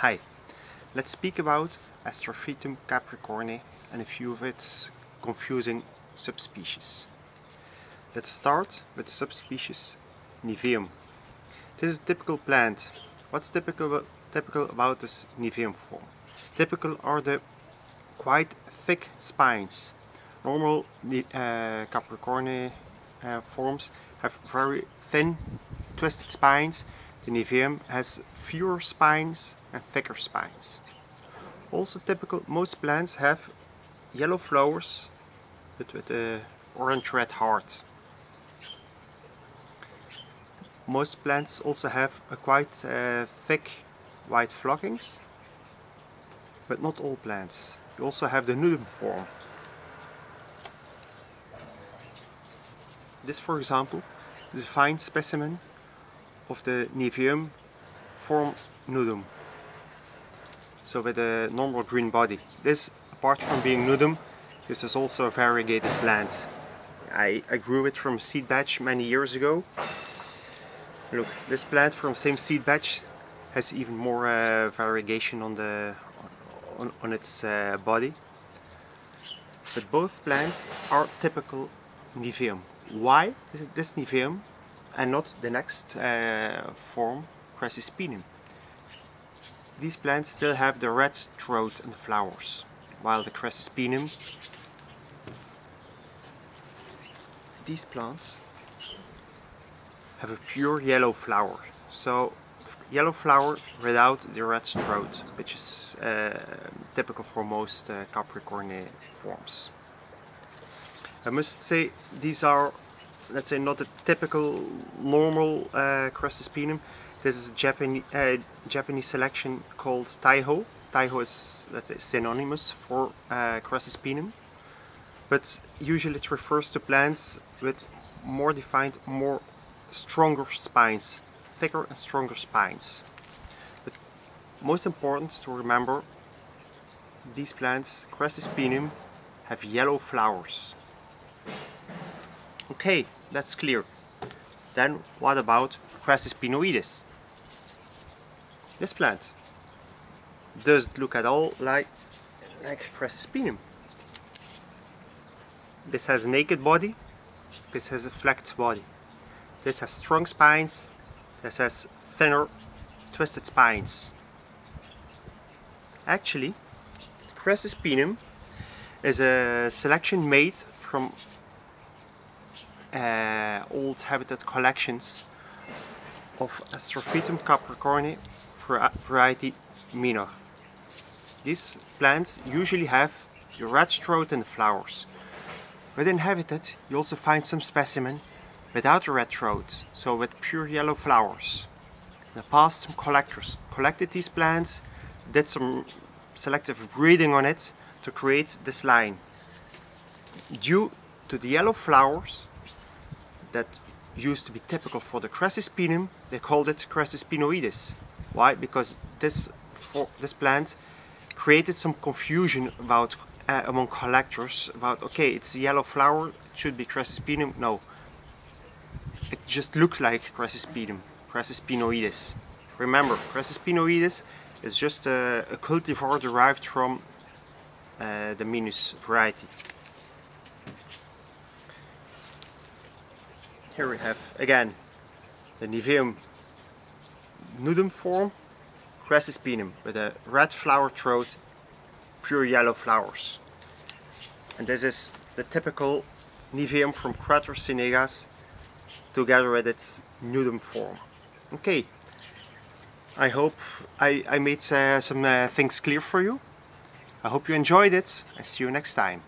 Hi, let's speak about Astrophytum capricorne and a few of its confusing subspecies. Let's start with subspecies Niveum. This is a typical plant. What's typical, typical about this Niveum form? Typical are the quite thick spines. Normal uh, Capricorne uh, forms have very thin twisted spines the Niveum has fewer spines and thicker spines. Also typical, most plants have yellow flowers but with a orange red heart. Most plants also have a quite uh, thick white flockings but not all plants. You also have the nudum form. This for example is a fine specimen of the Niveum form nudum. So with a normal green body. This, apart from being nudum, this is also a variegated plant. I, I grew it from seed batch many years ago. Look, this plant from same seed batch has even more uh, variegation on the on, on its uh, body. But both plants are typical Niveum. Why is it this Niveum and not the next uh, form, Crassispinum. These plants still have the red throat and flowers, while the Crassispinum, these plants have a pure yellow flower. So yellow flower without the red throat, which is uh, typical for most uh, Capricorn forms. I must say these are let's say not a typical normal uh. This is a Japanese, uh, Japanese selection called Taiho. Taiho is let's say synonymous for uh, but usually it refers to plants with more defined, more stronger spines, thicker and stronger spines. But most important to remember, these plants, Crassispinum, have yellow flowers. Okay, that's clear. Then what about Crassispinoides? This plant doesn't look at all like, like Crassispinum. This has a naked body, this has a flecked body. This has strong spines, this has thinner, twisted spines. Actually, Crassispinum is a selection made from Uh, old habitat collections of Astrophytum capricorne variety minor. These plants usually have the red throat and the flowers. Within habitat you also find some specimen without red throat, so with pure yellow flowers. In the past some collectors collected these plants, did some selective breeding on it to create this line. Due to the yellow flowers that used to be typical for the Crassispinum, they called it Crassispinoides. Why? Because this, for, this plant created some confusion about uh, among collectors about, okay, it's a yellow flower, it should be Crassispinum. No, it just looks like Crassispinum, Crassispinoides. Remember, Crassispinoides is just a, a cultivar derived from uh, the Minus variety. Here we have again the Niveum nudum form, Crassispinum with a red flower throat, pure yellow flowers. And this is the typical Niveum from Cuatro Ciénegas together with its nudum form. Okay, I hope I, I made uh, some uh, things clear for you. I hope you enjoyed it. I see you next time.